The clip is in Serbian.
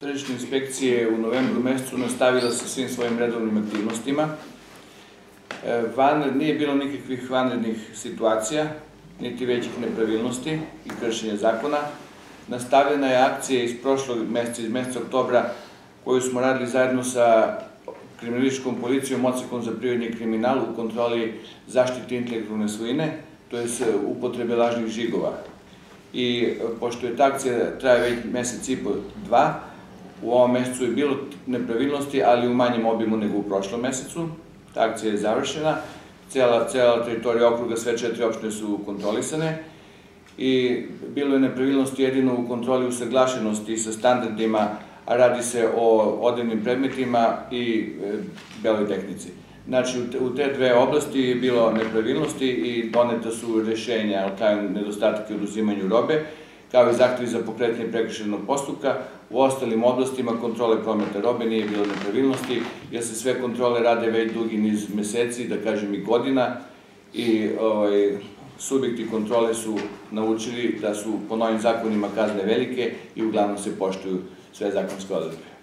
Tržišna inspekcija je u novembru mesecu nastavila sa svim svojim redovnim aktivnostima. E, van, nije bilo nikakvih vanrednih situacija, niti većih nepravilnosti i kršenja zakona. Nastavljena je akcija iz prošlog meseca, iz meseca oktobra, koju smo radili zajedno sa kriminalističkom policijom, ocekom za prirodni kriminal u kontroli zaštite intelektualne svojine, to je upotrebe lažnih žigova. I pošto je ta akcija traje već mesec i po dva, U ovom mesecu je bilo nepravilnosti, ali u manjem obimu nego u prošlom mesecu. Ta akcija je završena. Cela, cela teritorija okruga, sve četiri opštine su kontrolisane i bilo je nepravilnosti jedino u kontroli usaglašenosti sa standardima, a radi se o odevnim predmetima i e, beloj tehnici. Znači, u te dve oblasti je bilo nepravilnosti i doneta su rešenja o taj nedostatak i oduzimanju robe kao i zahtevi za pokretanje prekršenog postupka. U ostalim oblastima kontrole prometa robe nije bilo nepravilnosti, jer se sve kontrole rade već dugi niz meseci, da kažem i godina, i ovaj, subjekti kontrole su naučili da su po novim zakonima kazne velike i uglavnom se poštuju sve zakonske odredbe.